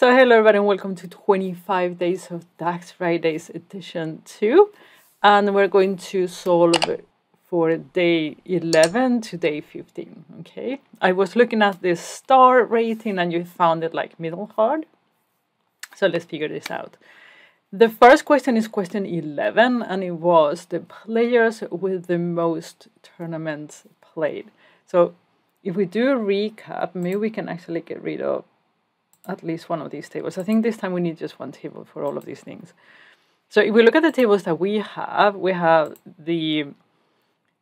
So hello everybody and welcome to 25 Days of DAX Fridays edition 2 and we're going to solve for day 11 to day 15 okay? I was looking at this star rating and you found it like middle hard. So let's figure this out. The first question is question 11 and it was the players with the most tournaments played. So if we do a recap maybe we can actually get rid of at least one of these tables. I think this time we need just one table for all of these things. So if we look at the tables that we have, we have the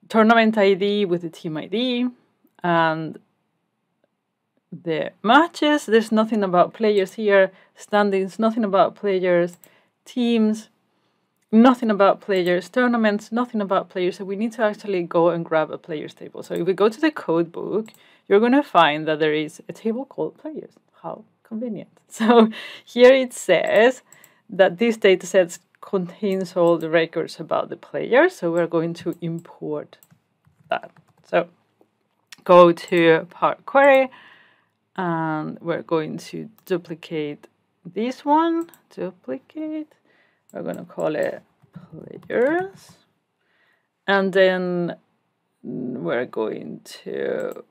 tournament ID with the team ID and the matches. There's nothing about players here. Standings, nothing about players. Teams, nothing about players. Tournaments, nothing about players. So we need to actually go and grab a players table. So if we go to the code book, you're going to find that there is a table called players. How convenient. So here it says that this dataset contains all the records about the player. So we're going to import that. So go to Power Query and we're going to duplicate this one, duplicate, we're going to call it players. And then we're going to,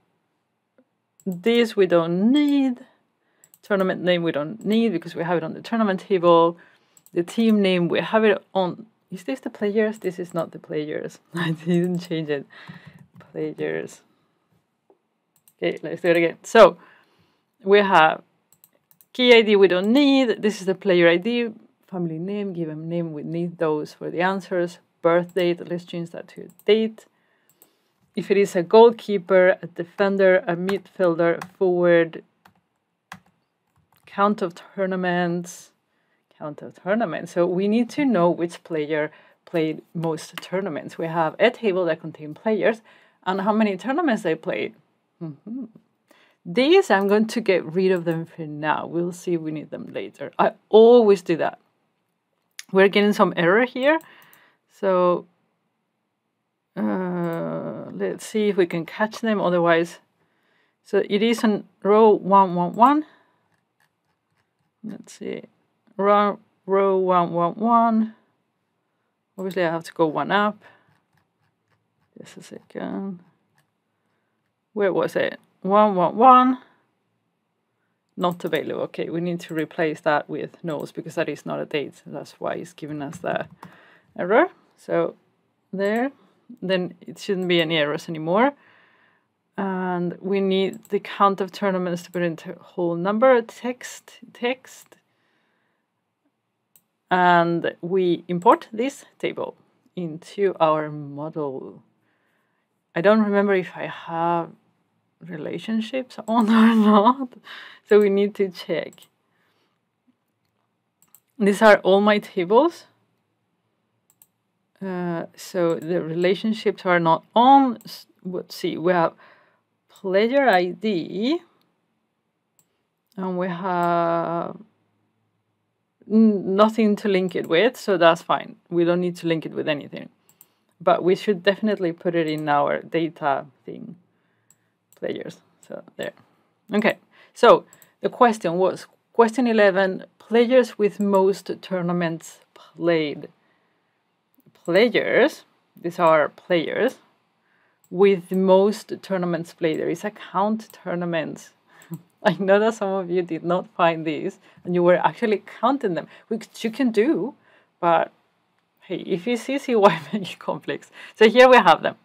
this we don't need, Tournament name we don't need because we have it on the tournament table. The team name we have it on. Is this the players? This is not the players. I didn't change it. Players. Okay, let's do it again. So we have key ID we don't need. This is the player ID. Family name, given name, we need those for the answers. Birth date, let's change that to date. If it is a goalkeeper, a defender, a midfielder, forward, count of tournaments, count of tournaments. So we need to know which player played most tournaments. We have a table that contains players and how many tournaments they played. Mm -hmm. These, I'm going to get rid of them for now. We'll see if we need them later. I always do that. We're getting some error here. So uh, let's see if we can catch them. Otherwise, so it is on row 111 let's see, row, row 111. Obviously, I have to go one up. Just a second. Where was it? 111. Not available. Okay, we need to replace that with nose because that is not a date. That's why it's giving us the error. So there, then it shouldn't be any errors anymore and we need the count of tournaments to put into whole number text text. And we import this table into our model. I don't remember if I have relationships on or not so we need to check. These are all my tables. Uh, so the relationships are not on. Let's see we have player ID and we have nothing to link it with, so that's fine. We don't need to link it with anything. But we should definitely put it in our data thing, players. So there. Okay, so the question was, question 11, players with most tournaments played. Players, these are players, with most tournaments played. There is a count tournaments. I know that some of you did not find these and you were actually counting them, which you can do, but hey, if it's easy, why make it complex? So here we have them.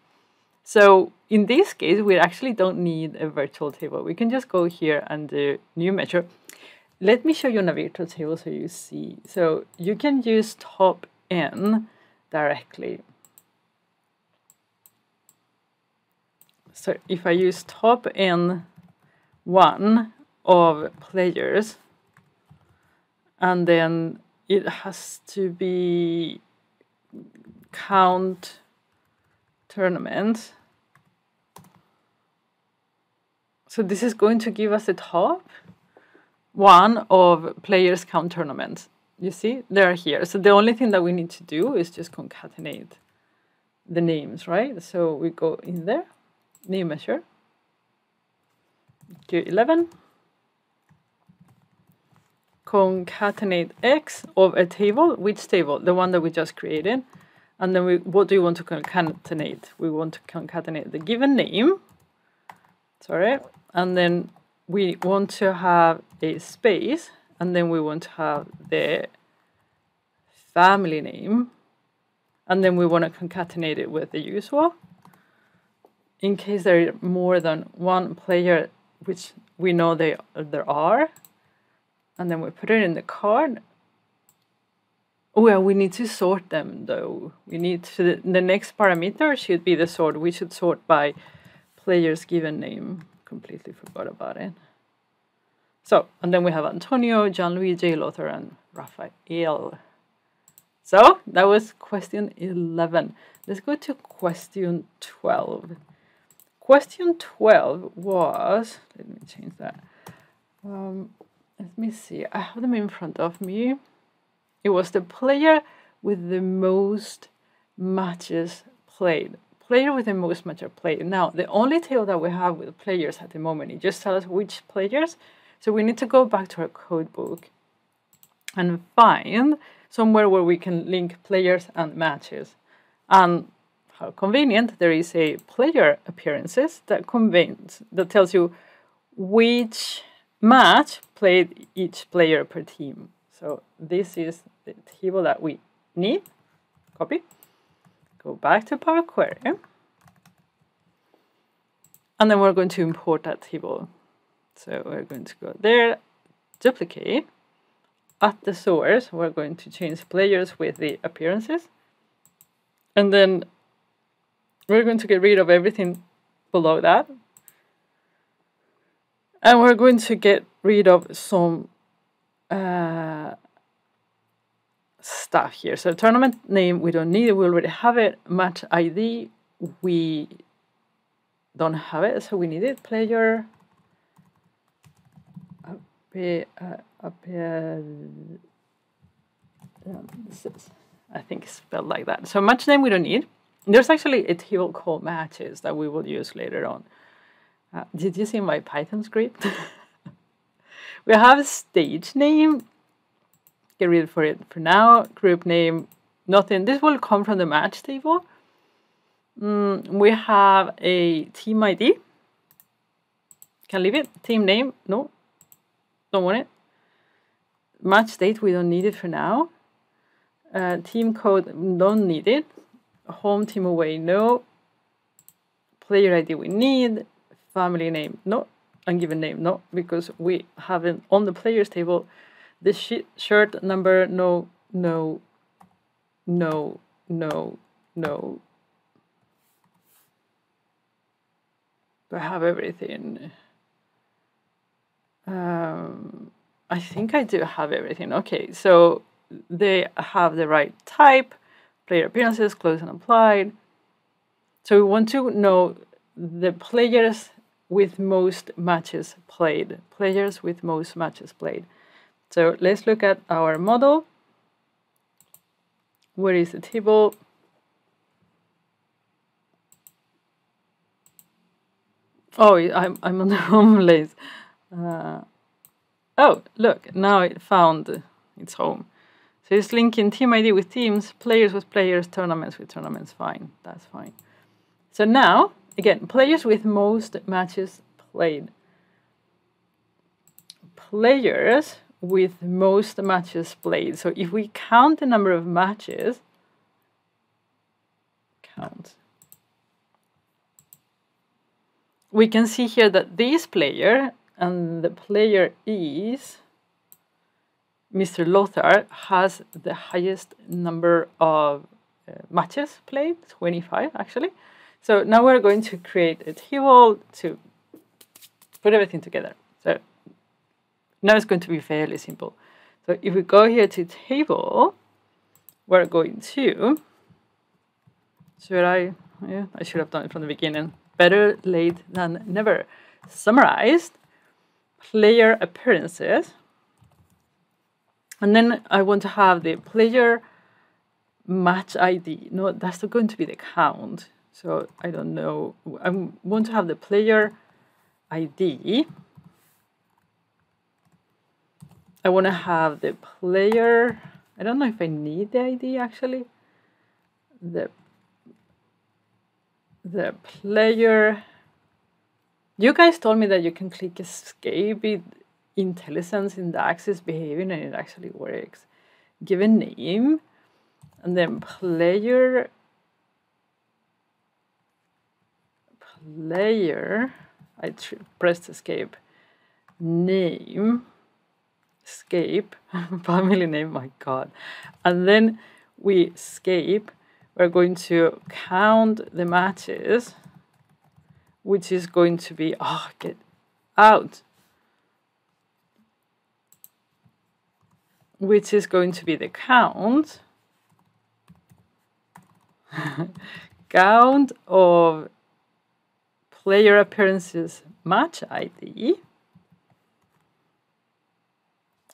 So in this case, we actually don't need a virtual table. We can just go here and do new measure. Let me show you a virtual table so you see. So you can use top n directly. So if I use top n one of players and then it has to be count tournament. So this is going to give us the top one of players count tournament. You see, they're here. So the only thing that we need to do is just concatenate the names, right? So we go in there new measure, Q11, concatenate x of a table. Which table? The one that we just created. And then we, what do you want to concatenate? We want to concatenate the given name. Sorry. And then we want to have a space. And then we want to have the family name. And then we want to concatenate it with the usual. In case there are more than one player, which we know they, there are. And then we put it in the card. Oh, yeah, we need to sort them though. We need to, the next parameter should be the sort. We should sort by player's given name. Completely forgot about it. So, and then we have Antonio, Gianluigi, Lothar, and Raphael. So, that was question 11. Let's go to question 12. Question 12 was, let me change that. Um, let me see, I have them in front of me. It was the player with the most matches played. Player with the most matches played. Now, the only table that we have with players at the moment, it just tells us which players. So we need to go back to our code book and find somewhere where we can link players and matches. And how convenient, there is a player appearances that conveys, that tells you which match played each player per team. So this is the table that we need. Copy. Go back to Power Query. And then we're going to import that table. So we're going to go there, duplicate. At the source, we're going to change players with the appearances. And then we're going to get rid of everything below that. And we're going to get rid of some uh, stuff here. So tournament name, we don't need it. We already have it. Match ID, we don't have it, so we need it. Player, uh, um, I think it's spelled like that. So match name we don't need. There's actually a table called matches that we will use later on. Uh, did you see my Python script? we have stage name. Get rid for it for now. Group name, nothing. This will come from the match table. Mm, we have a team ID. Can leave it. Team name, no. Don't want it. Match date, we don't need it for now. Uh, team code, don't need it home team away, no. Player ID we need, family name, no. Ungiven name, no, because we haven't on the players table the shirt number, no, no, no, no, no. I have everything? Um, I think I do have everything. Okay, so they have the right type player appearances, closed and applied. So we want to know the players with most matches played. Players with most matches played. So let's look at our model. Where is the table? Oh, I'm, I'm on the home place. Uh, oh, look, now it found its home. So it's linking team ID with teams, players with players, tournaments with tournaments. Fine, that's fine. So now, again, players with most matches played. Players with most matches played. So if we count the number of matches, count. We can see here that this player and the player is Mr. Lothar has the highest number of uh, matches played, 25 actually. So now we're going to create a table to put everything together. So now it's going to be fairly simple. So if we go here to table, we're going to, should I, yeah, I should have done it from the beginning. Better late than never. Summarized player appearances and then I want to have the player match ID. No, that's not going to be the count. So I don't know. I want to have the player ID. I want to have the player. I don't know if I need the ID actually. The the player. You guys told me that you can click escape it IntelliSense in the axis behavior and it actually works. Give a name and then player player I pressed escape. Name escape family name my god. And then we escape. We're going to count the matches which is going to be oh get out which is going to be the count count of player appearances match ID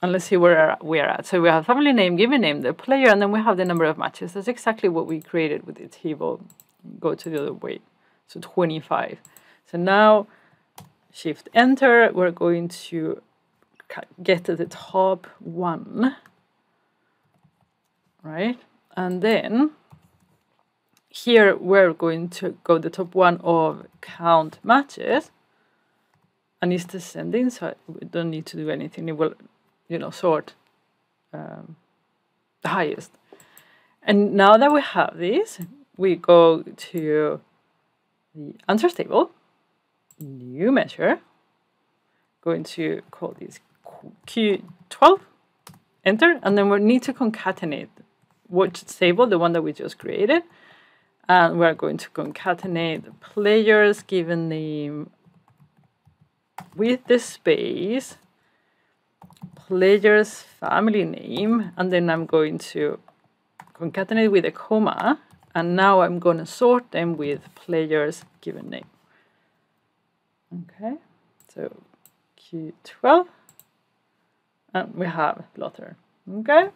and let's see where we're at. So we have family name, given name, the player, and then we have the number of matches. That's exactly what we created with the table. Go to the other way. So 25. So now shift enter, we're going to get to the top one, right? And then here we're going to go the top one of count matches. And it's descending so we don't need to do anything. It will you know sort um, the highest. And now that we have this we go to the answers table new measure. Going to call this q12 enter and then we need to concatenate which table the one that we just created. And we're going to concatenate the players given name with the space player's family name. And then I'm going to concatenate with a comma. And now I'm going to sort them with player's given name. Okay, so Q12 and we have Lothar. Okay,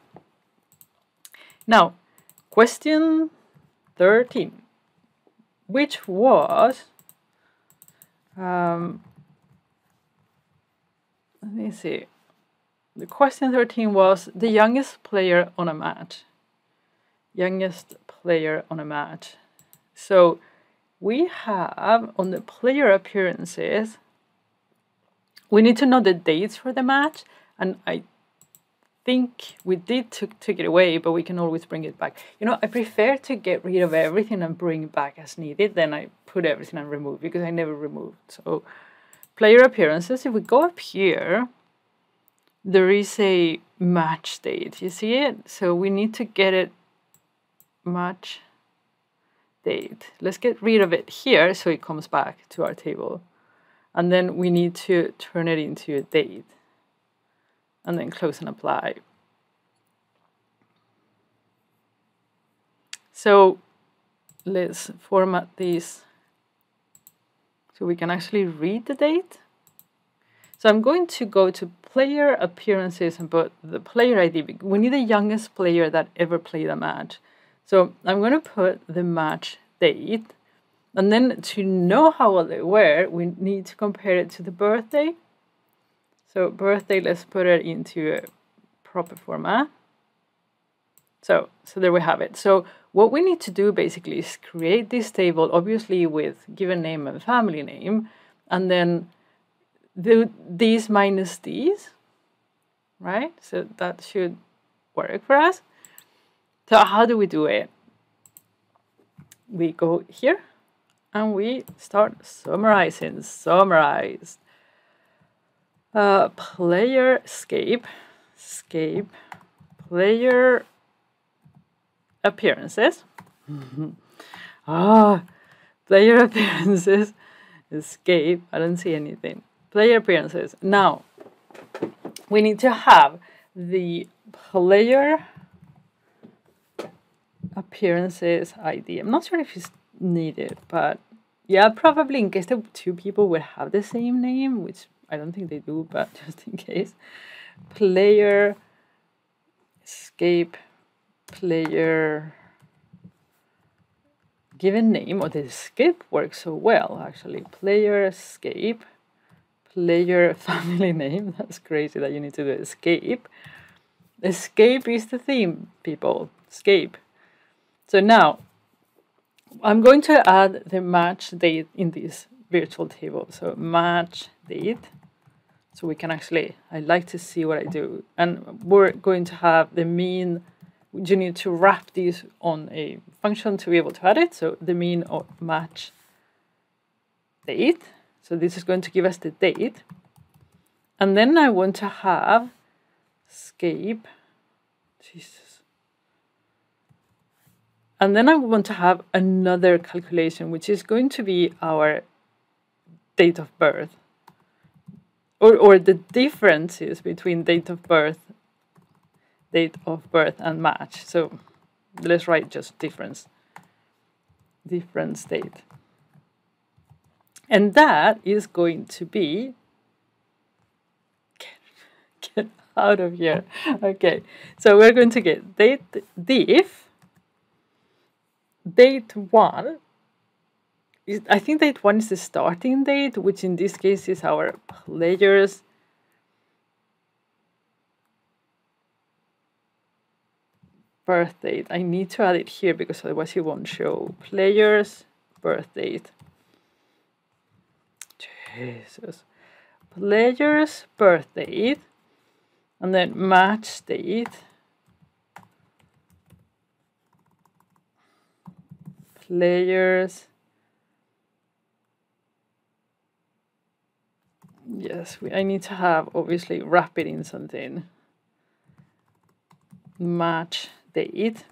now question 13, which was, um, let me see, the question 13 was the youngest player on a match. Youngest player on a match. So we have on the player appearances, we need to know the dates for the match, and I think we did took, took it away, but we can always bring it back. You know, I prefer to get rid of everything and bring it back as needed than I put everything and remove because I never removed. So player appearances, if we go up here, there is a match date. You see it? So we need to get it match date. Let's get rid of it here so it comes back to our table. And then we need to turn it into a date and then close and apply. So let's format these so we can actually read the date. So I'm going to go to player appearances and put the player ID. We need the youngest player that ever played a match. So I'm going to put the match date. And then to know how old they were, we need to compare it to the birthday. So birthday, let's put it into a proper format. So, so there we have it. So what we need to do basically is create this table, obviously with given name and family name, and then do these minus these, right? So that should work for us. So how do we do it? We go here and we start summarizing, summarize uh, player escape, escape, player appearances. ah, player appearances, escape. I don't see anything. Player appearances. Now, we need to have the player appearances ID. I'm not sure if it's needed, but yeah, probably in case the two people would have the same name, which I don't think they do, but just in case. Player escape player given name or the escape works so well actually player escape player family name. That's crazy that you need to do escape. Escape is the theme, people. Escape. So now I'm going to add the match date in this virtual table. So match date. So we can actually, I like to see what I do. And we're going to have the mean, you need to wrap these on a function to be able to add it. So the mean of match date. So this is going to give us the date. And then I want to have escape. Jesus. And then I want to have another calculation, which is going to be our date of birth. Or, or the differences between date of birth, date of birth and match. So let's write just difference. Difference date. And that is going to be get, get out of here. Okay, so we're going to get date diff date one. I think that one is the starting date, which in this case is our players. birth date. I need to add it here because otherwise it won't show. Players birth date. Jesus. Player's birth date and then match date. Players. Yes, we, I need to have obviously wrap it in something. Match date.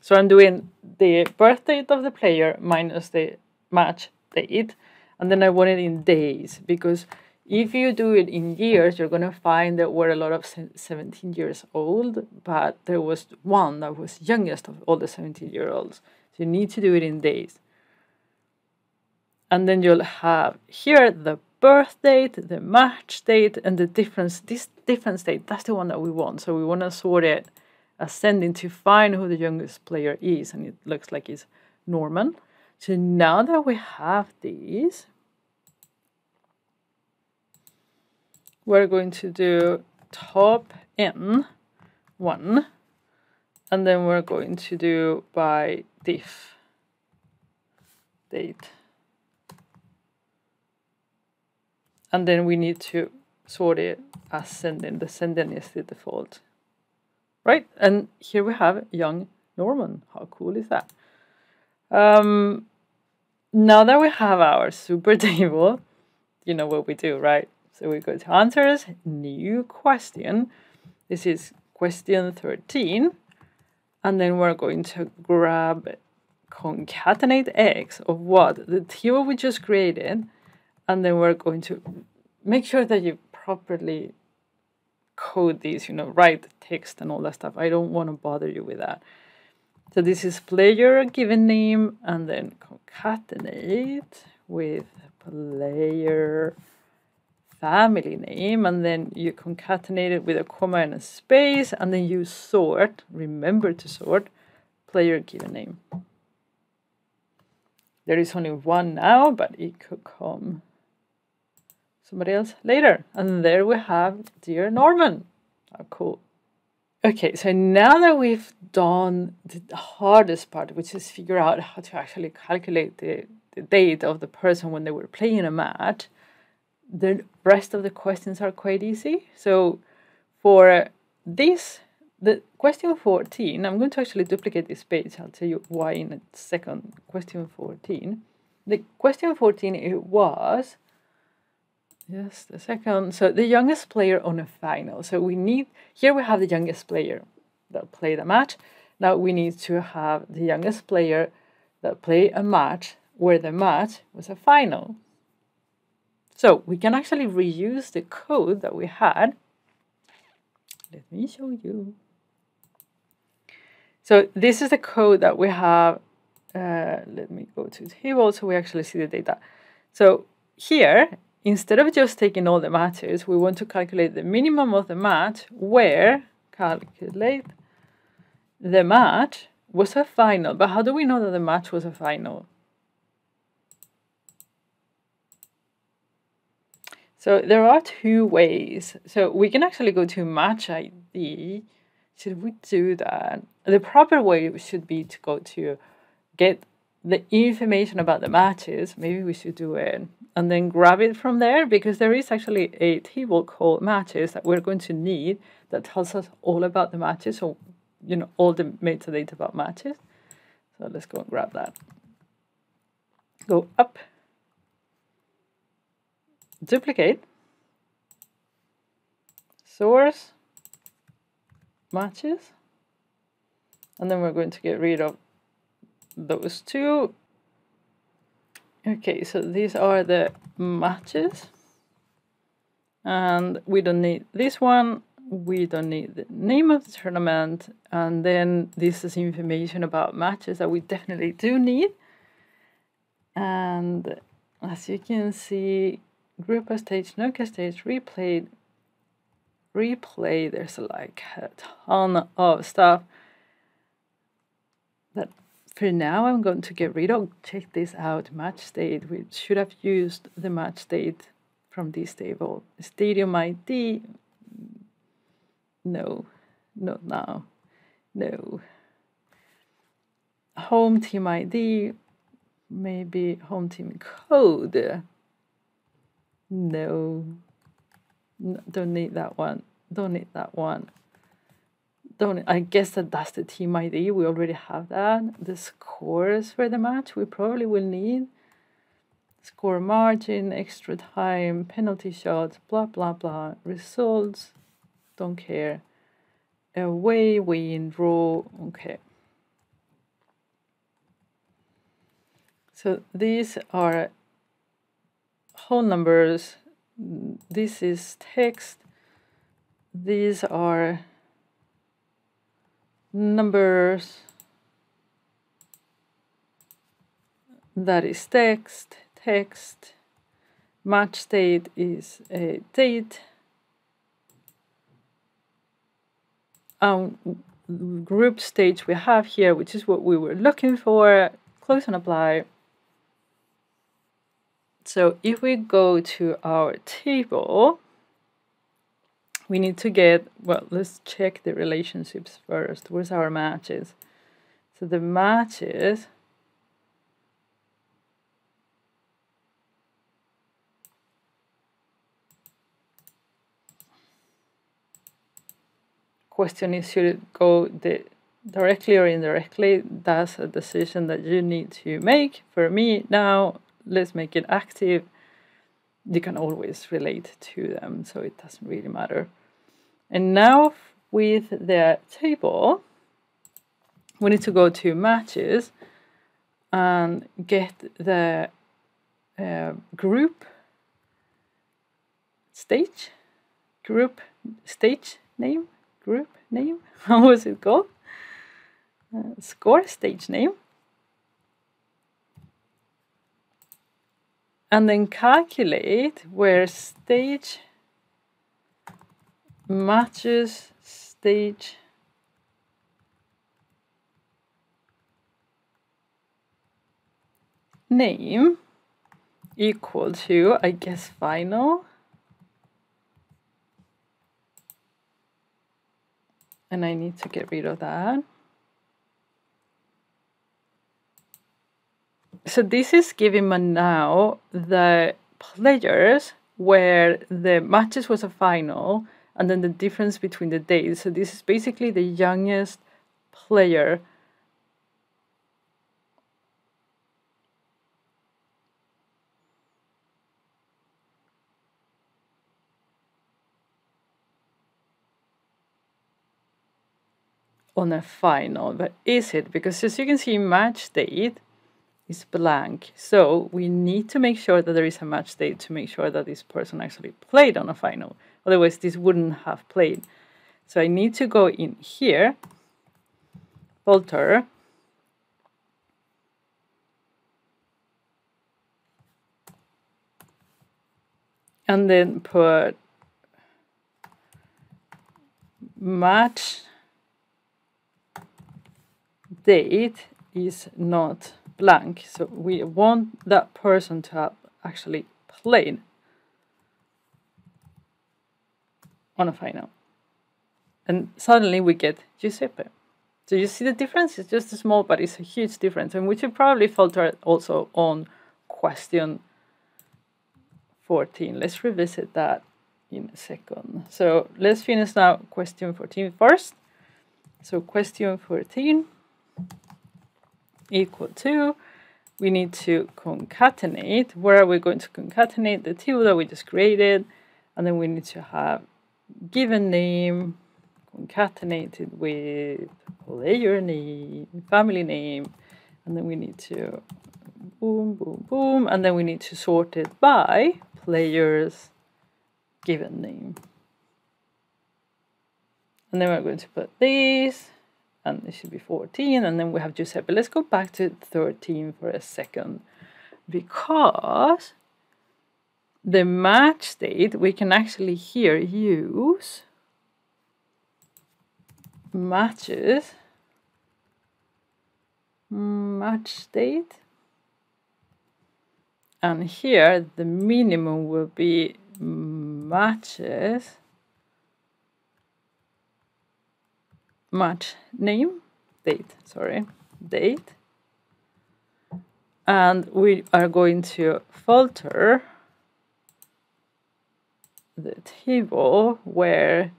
So I'm doing the birth date of the player minus the match date and then I want it in days because if you do it in years, you're going to find that we're a lot of 17 years old, but there was one that was youngest of all the 17 year olds. So you need to do it in days. And then you'll have here the birth date, the match date, and the difference. This difference date, that's the one that we want. So we want to sort it ascending to find who the youngest player is, and it looks like it's Norman. So now that we have these, we're going to do top in one, and then we're going to do by diff date. And then we need to sort it ascending. Descending is the default. Right, and here we have young Norman. How cool is that? Um, now that we have our super table, you know what we do, right? So we go to answers, new question. This is question 13. And then we're going to grab concatenate x of what? The table we just created. And then we're going to make sure that you properly code these, you know, write the text and all that stuff. I don't want to bother you with that. So this is player given name and then concatenate with player family name and then you concatenate it with a comma and a space and then you sort, remember to sort, player given name. There is only one now, but it could come somebody else later. And there we have Dear Norman. How cool. Okay, so now that we've done the hardest part, which is figure out how to actually calculate the, the date of the person when they were playing a match, the rest of the questions are quite easy. So for this, the question 14, I'm going to actually duplicate this page. I'll tell you why in a second. Question 14. The question 14, it was Yes, the second. So the youngest player on a final. So we need, here we have the youngest player that played a match. Now we need to have the youngest player that play a match where the match was a final. So we can actually reuse the code that we had. Let me show you. So this is the code that we have. Uh, let me go to table so we actually see the data. So here instead of just taking all the matches, we want to calculate the minimum of the match where calculate the match was a final. But how do we know that the match was a final? So there are two ways. So we can actually go to match ID. Should we do that? The proper way should be to go to get the information about the matches. Maybe we should do it and then grab it from there because there is actually a table called matches that we're going to need that tells us all about the matches. So, you know, all the metadata about matches. So let's go and grab that. Go up duplicate, source, matches, and then we're going to get rid of those two. Okay, so these are the matches, and we don't need this one, we don't need the name of the tournament, and then this is information about matches that we definitely do need. And as you can see, group stage, knockout stage, replayed, replay. There's like a ton of stuff for now I'm going to get rid of. Check this out, match state. We should have used the match state from this table. Stadium ID, no, not now, no. Home team ID, maybe home team code. No. no. Don't need that one. Don't need that one. Don't. I guess that that's the team ID. We already have that. The scores for the match we probably will need. Score margin, extra time, penalty shots, blah blah blah. Results. Don't care. Away, win, draw. Okay. So these are whole numbers. This is text. These are numbers. That is text, text. Match state is a date. Um, group stage we have here, which is what we were looking for. Close and apply. So if we go to our table, we need to get, well, let's check the relationships first. Where's our matches? So the matches, question is should it go the directly or indirectly that's a decision that you need to make for me now let's make it active, you can always relate to them, so it doesn't really matter. And now with the table, we need to go to matches and get the uh, group stage, group stage name, group name, how was it called? Uh, score stage name. and then calculate where stage matches stage name equal to, I guess, final. And I need to get rid of that. so this is giving me now the players where the matches was a final and then the difference between the days. So this is basically the youngest player on a final. But is it? Because as you can see, match date is blank. So we need to make sure that there is a match date to make sure that this person actually played on a final. Otherwise, this wouldn't have played. So I need to go in here, filter, and then put match date is not blank. So we want that person to have actually played. On a final. And suddenly we get Giuseppe. So you see the difference? It's just a small, but it's a huge difference. And we should probably filter also on question 14. Let's revisit that in a second. So let's finish now question 14 first. So question 14 equal to, we need to concatenate. Where are we going to concatenate? The table that we just created. And then we need to have given name concatenated with player name, family name. And then we need to boom, boom, boom. And then we need to sort it by players given name. And then we're going to put these, and it should be 14, and then we have Giuseppe. Let's go back to 13 for a second, because the match state, we can actually here use matches, match state, and here the minimum will be matches. Match name date sorry date. And we are going to filter the table where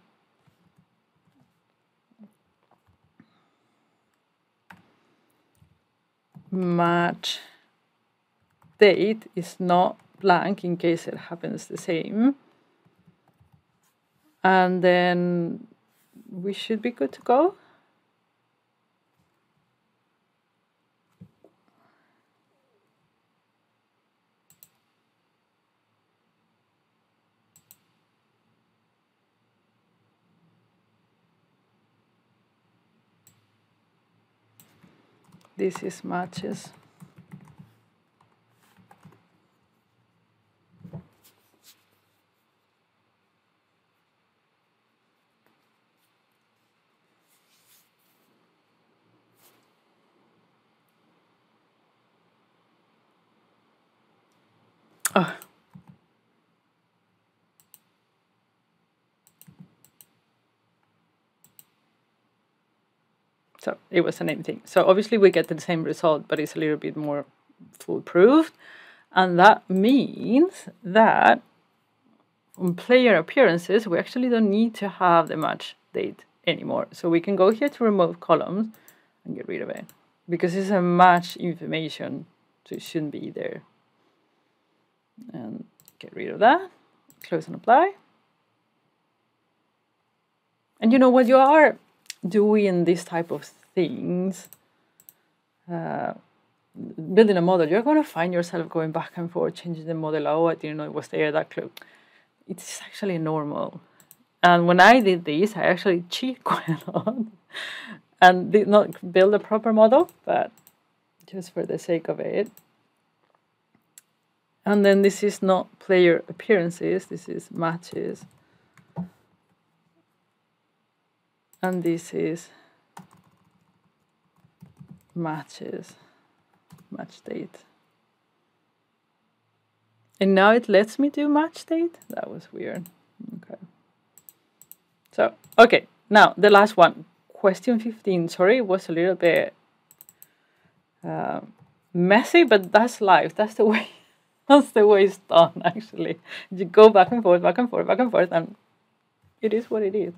match date is not blank in case it happens the same. And then we should be good to go. This is matches. Oh. So it was the same thing. So obviously we get the same result, but it's a little bit more foolproof. And that means that on player appearances, we actually don't need to have the match date anymore. So we can go here to remove columns and get rid of it because it's a match information, so it shouldn't be there and get rid of that. Close and apply. And you know what you are doing this type of things, uh, building a model, you're going to find yourself going back and forth, changing the model. Oh, I didn't know it was there, that clue. It's actually normal. And when I did this, I actually cheated quite a lot and did not build a proper model, but just for the sake of it, and then this is not player appearances, this is matches. And this is matches, match date. And now it lets me do match date? That was weird. Okay. So, okay, now the last one. Question 15. Sorry, it was a little bit uh, messy, but that's life. That's the way that's the way it's done, actually. You go back and forth, back and forth, back and forth, and it is what it is.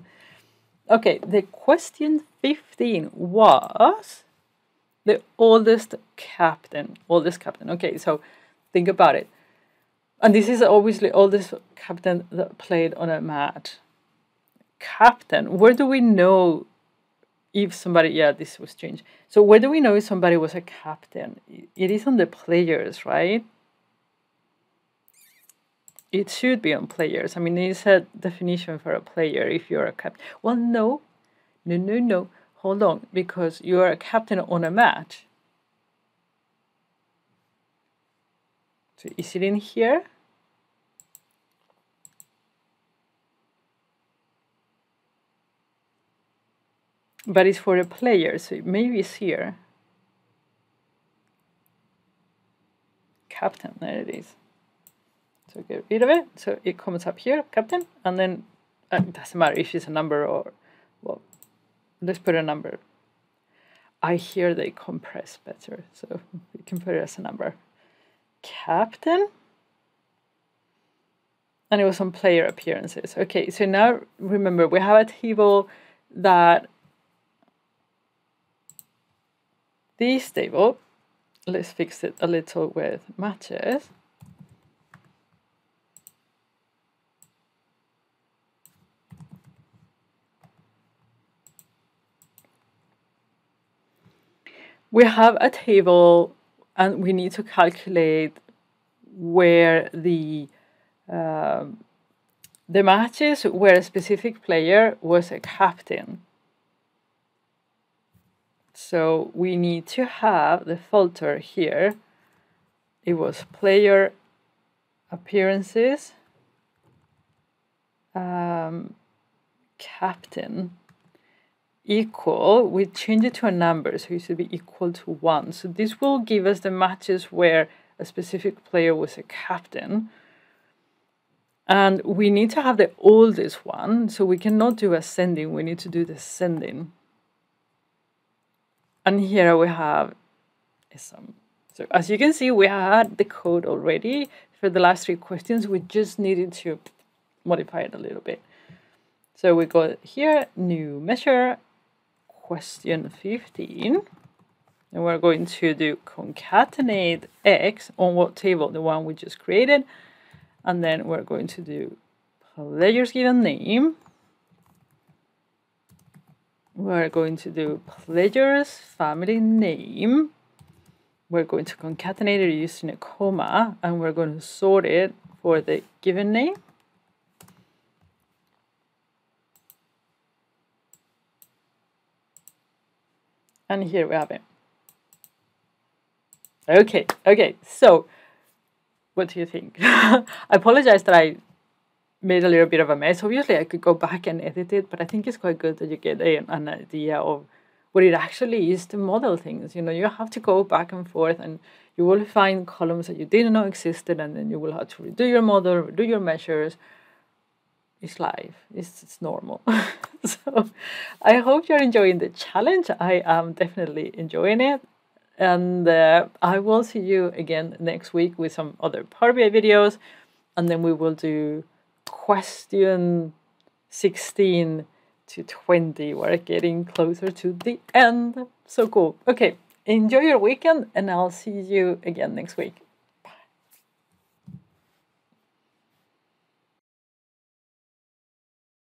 Okay, the question 15 was the oldest captain. Oldest captain. Okay, so think about it. And this is obviously oldest captain that played on a match. Captain, where do we know if somebody, yeah, this was strange. So where do we know if somebody was a captain? It is on the players, right? it should be on players. I mean, it's a definition for a player if you're a captain. Well, no, no, no, no. Hold on, because you are a captain on a match. So is it in here? But it's for a player, so maybe it's here. Captain, there it is. So get rid of it. So it comes up here, captain, and then uh, it doesn't matter if it's a number or, let's put a number. I hear they compress better, so we can put it as a number. Captain? And it was on player appearances. Okay, so now remember we have a table that this table, let's fix it a little with matches. We have a table and we need to calculate where the um, the matches where a specific player was a captain. So we need to have the filter here. It was player appearances, um, captain equal, we change it to a number, so it should be equal to 1. So this will give us the matches where a specific player was a captain. And we need to have the oldest one, so we cannot do ascending, we need to do descending. And here we have some. So as you can see, we had the code already for the last three questions. We just needed to modify it a little bit. So we got here, new measure, question 15. And we're going to do concatenate x on what table? The one we just created. And then we're going to do players given name. We're going to do players family name. We're going to concatenate it using a comma and we're going to sort it for the given name. And here we have it. Okay, okay, so what do you think? I apologize that I made a little bit of a mess. Obviously, I could go back and edit it, but I think it's quite good that you get a, an idea of what it actually is to model things. You know, you have to go back and forth and you will find columns that you didn't know existed, and then you will have to redo your model, redo your measures, it's life. It's, it's normal. so I hope you're enjoying the challenge. I am definitely enjoying it. And uh, I will see you again next week with some other Power BI videos. And then we will do question 16 to 20. We're getting closer to the end. So cool. Okay, enjoy your weekend and I'll see you again next week.